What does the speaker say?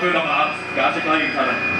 去干嘛给他去端鱼上来